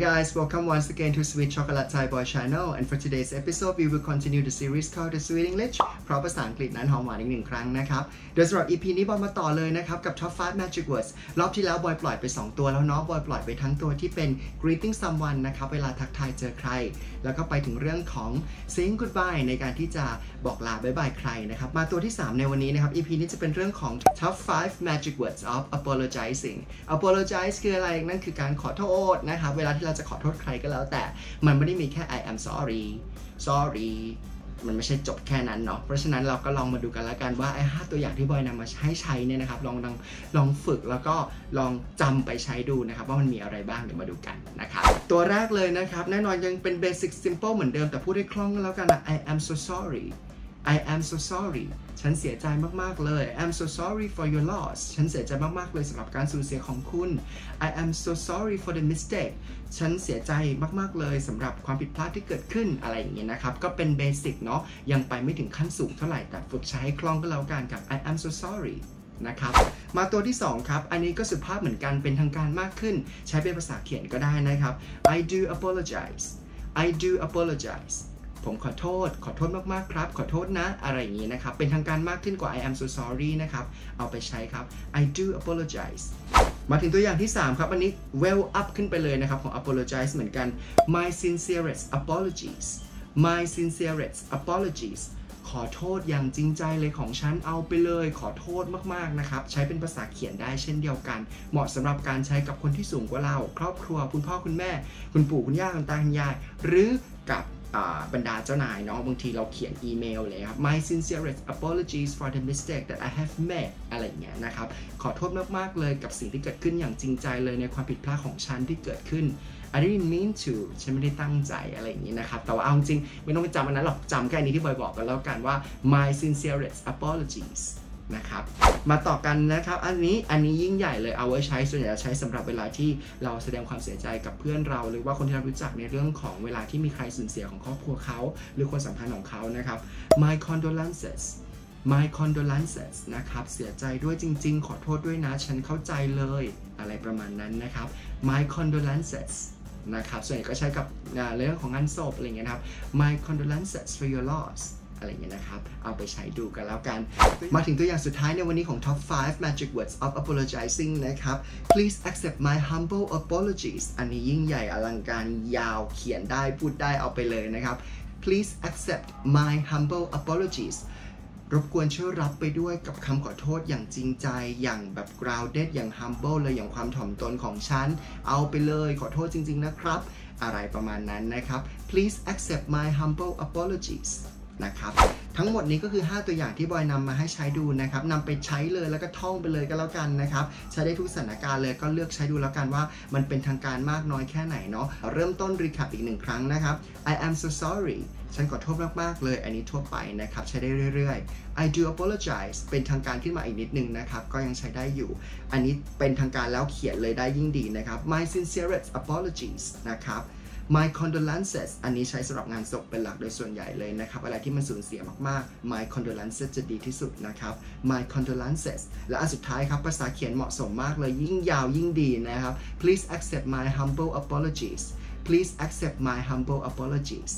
guys, welcome once again to Sweet Chocolate Thai Boy channel and for today's episode we will continue the series called The Sweet English เพราะภาษาอังกฤษนั้นหอมหวานอีกหนึ่งครั้งนะครับ โดยสำหรับ EP นี้บอยมาต่อเลยนะครับ กับ Top 5 Magic Words รอบที่แล้วบอยปล่อยไป 2 ตัวแล้วเนาะบอยปล่อยไปทั้งตัวที่เป็น greeting someone นะครับ เวลาทักทายเจอใคร แล้วก็ไปถึงเรื่องของ saying goodbye ในการที่จะบอกลาบายบายใครนะครับ มาตัวที่ 3 ในวันนี้นะครับ EP นี้จะเป็นเรื่องของ Top 5 Magic Words of apologizing apologize คืออะไรนั่นคือการขอโทษนะครับเวลาที่เราจะขอโทษใครก็แล้ว แต่มันไม่ได้มีแค่ I am sorry sorry มันไม่ใช่จบแค่นั้นเนาะ เพราะฉะนั้นเราก็ลองมาดูกันล้วกันว่าไอ้ห้าตัวอย่างที่บอยนำมาให้ใช้เนี่ยนะครับ ลองลองลองฝึกแล้วก็ลองจำไปใช้ดูนะครับ ว่ามันมีอะไรบ้างเดี๋ยวมาดูกันนะครับ ตัวแรกเลยนะครับ แน่นอนยังเป็น basic simple เหมือนเดิมแต่พูดให้คล่องแล้วกันนะ I am so sorry I am so sorry ฉันเสียใจมาก ๆ เลย I am so sorry for your loss ฉันเสียใจมาก ๆ เลยสำหรับการสูญเสียของคุณ I am so sorry for the mistake ฉันเสียใจมาก ๆ เลยสำหรับความผิดพลาดที่เกิดขึ้นอะไรอย่างเงี้ยนะครับ ก็เป็นเบสิกเนาะ ยังไปไม่ถึงขั้นสูงเท่าไหร่ แต่ฝึกใช้ให้คล่องก็แล้วกันกับ I am so sorry นะครับ มาตัวที่ 2 ครับ อันนี้ก็สุภาพเหมือนกัน เป็นทางการมากขึ้น ใช้เป็นภาษาเขียนก็ได้นะครับ I do apologize I do apologize ผมขอโทษ ขอโทษมากๆครับ ขอโทษนะ อะไรอย่างนี้นะครับ เป็นทางการมากขึ้นกว่า I am so sorry นะครับ เอาไปใช้ครับ I do apologize มาถึงตัวอย่างที่ 3 ครับ อันนี้ well up ขึ้นไปเลยนะครับ ของ apologize เหมือนกัน my sincerest apologies my sincerest apologies ขอโทษอย่างจริงใจเลยของฉันเอาไปเลย ขอโทษมากๆนะครับ ใช้เป็นภาษาเขียนได้เช่นเดียวกัน เหมาะสำหรับการใช้กับคนที่สูงกว่าเรา ครอบครัวคุณพ่อคุณแม่ คุณปู่คุณย่าคุณตาคุณยาย หรือกับ บรรดาเจ้านายเนาะบางทีเราเขียนอีเมลเลยครับ my sincerest apologies for the mistake that I have made อะไรเงี้ยนะครับ ขอโทษมากๆเลยกับสิ่งที่เกิดขึ้นอย่างจริงใจเลยในความผิดพลาดของฉันที่เกิดขึ้น I didn't mean to ฉันไม่ได้ตั้งใจอะไรอย่างนี้นะครับ แต่ว่าเอาจริงไม่ต้องไปจำอันนั้นหรอกจำแค่นี้ที่บอยบอกกันแล้วกันว่า my sincerest apologies นะครับ มาต่อกันนะครับ อันนี้อันนี้ยิ่งใหญ่เลยเอาไว้ใช้ส่วนใหญ่จะใช้สำหรับเวลาที่เราแสดงความเสียใจกับเพื่อนเรา หรือว่าคนที่เรารู้จักในเรื่องของเวลาที่มีใครสูญเสียของครอบครัวเขา หรือคนสำคัญของเขานะครับ my condolences my condolences นะครับ เสียใจด้วยจริง ๆ ขอโทษด้วยนะ ฉันเข้าใจเลย อะไรประมาณนั้นนะครับ my condolences นะครับ ส่วนใหญ่ก็ใช้กับเรื่องของงานศพอะไรเงี้ยนะครับ my condolences for your loss อะไรเงี้ยนะครับ เอาไปใช้ดูกันแล้วกัน มาถึงตัวอย่างสุดท้ายในวันนี้ของ Top 5 Magic Words of Apologizing นะครับ Please accept my humble apologies อันนี้ยิ่งใหญ่อลังการยาวเขียนได้พูดได้เอาไปเลยนะครับ Please accept my humble apologies รบกวนช่วยรับไปด้วยกับคำขอโทษอย่างจริงใจอย่างแบบ grounded อย่าง humble เลยอย่างความถ่อมตนของฉัน เอาไปเลยขอโทษจริง ๆ นะครับ อะไรประมาณนั้นนะครับ Please accept my humble apologies นะครับทั้งหมดนี้ก็คือ 5 ตัวอย่างที่บอยนำมาให้ใช้ดูนะครับนำไปใช้เลยแล้วก็ท่องไปเลยก็แล้วกันนะครับใช้ได้ทุกสถานการณ์เลยก็เลือกใช้ดูแล้วกันว่ามันเป็นทางการมากน้อยแค่ไหนเนาะเริ่มต้นรีแคปอีกหนึ่งครั้งนะครับ I am so sorry ฉันขอโทษมาก ๆ เลย อันนี้ทั่วไปนะครับ ใช้ได้เรื่อย ๆ I do apologize เป็นทางการขึ้นมาอีกนิดนึงนะครับ ก็ยังใช้ได้อยู่ อันนี้เป็นทางการแล้วเขียนเลยได้ยิ่งดีนะครับ My sincerest apologies นะครับ My condolences อันนี้ใช้สำหรับงานศพเป็นหลักโดยส่วนใหญ่เลยนะครับอะไรที่มันสูญเสียมากๆ My condolences จะดีที่สุดนะครับ My condolences และอันสุดท้ายครับภาษาเขียนเหมาะสมมากเลยยิ่งยาวยิ่งดีนะครับ Please accept my humble apologies Please accept my humble apologies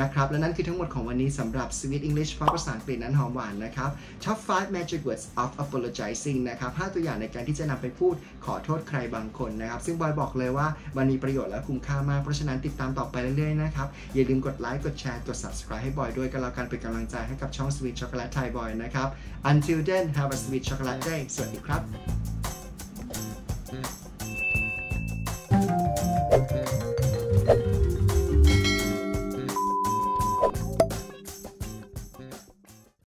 นะครับ และนั่นคือทั้งหมดของวันนี้สำหรับ Sweet English เพราะภาษาอังกฤษนั้นหอมหวานนะครับ Top 5 Magic Words of Apologizing นะครับ 5 ตัวอย่างในการที่จะนำไปพูดขอโทษใครบางคนนะครับ ซึ่งบอยบอกเลยว่ามันมีประโยชน์และคุ้มค่ามาก เพราะฉะนั้นติดตามต่อไปเรื่อยๆนะครับ อย่าลืมกดไลค์ กดแชร์ กด subscribe ให้บอยด้วยก็แล้วกันเป็นกำลังใจให้กับช่อง Sweet Chocolate Thai Boy นะครับ Until then have a sweet chocolate day สวัสดีครับ